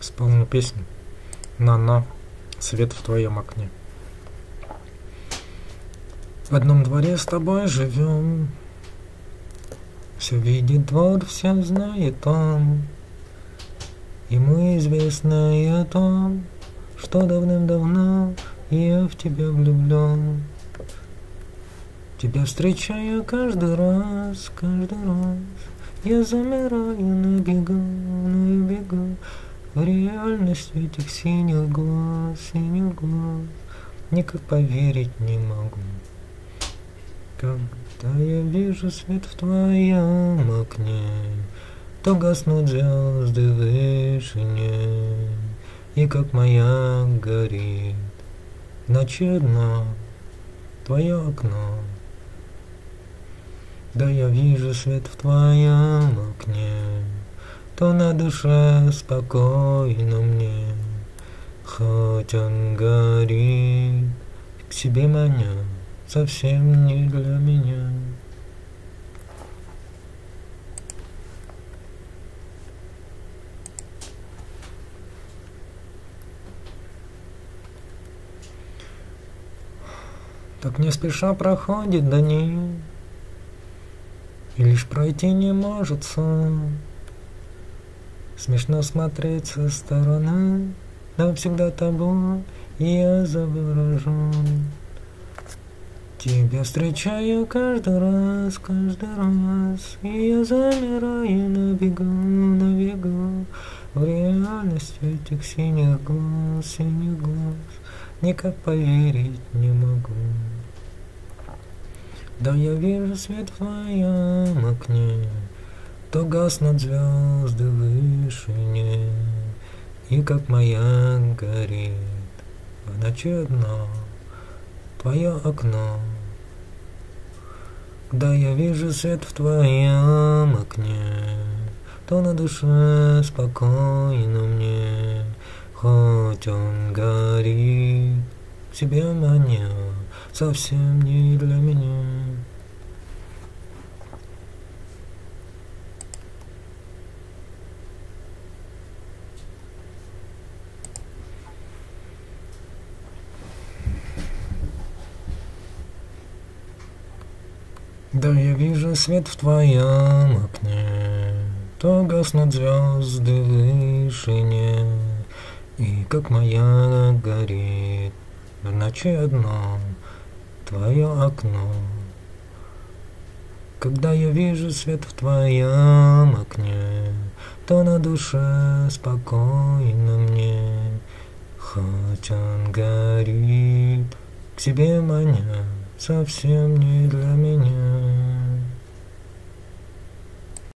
Исполню песню «На-на, свет в твоем окне». В одном дворе с тобой живем, Все видит двор, все знает он. Ему известно и о том, Что давным-давно я в тебя влюблен. Тебя встречаю каждый раз, каждый раз, Я замираю на бегу, на бегу, В реальность этих синих глаз, синих глаз, Никак поверить не могу. Когда я вижу свет в твоем окне, То гаснут звезды в вышине, И как моя горит ночи одна твое окно. Да я вижу свет в твоем окне, То на душе спокойно мне, Хоть он горит, к себе маня совсем не для меня. Так не спеша проходит дни, И лишь пройти не может сон. Смешно смотреть со стороны, Но всегда тобой я заворожен. Тебя встречаю каждый раз, каждый раз, И я замираю на бегу, на бегу, В реальность этих синих глаз, синих глаз, Никак поверить не могу. Да я вижу свет в твоем окне, То гаснут звезды в вышине, И как моя горит в ночи одна твое окно. Когда я вижу свет в твоем окне, То на душе спокойно мне, Хоть он горит, к себе маня, Совсем не для меня. Да я вижу свет в твоем окне, То гаснут звезды в вышине, И как моя горит в ночи одно твое окно. Когда я вижу свет в твоем окне, То на душе спокойно мне, Хоть он горит, к себе маня, совсем не для меня.